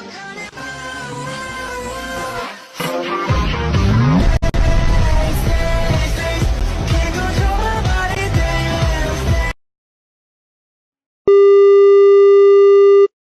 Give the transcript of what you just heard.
Honey,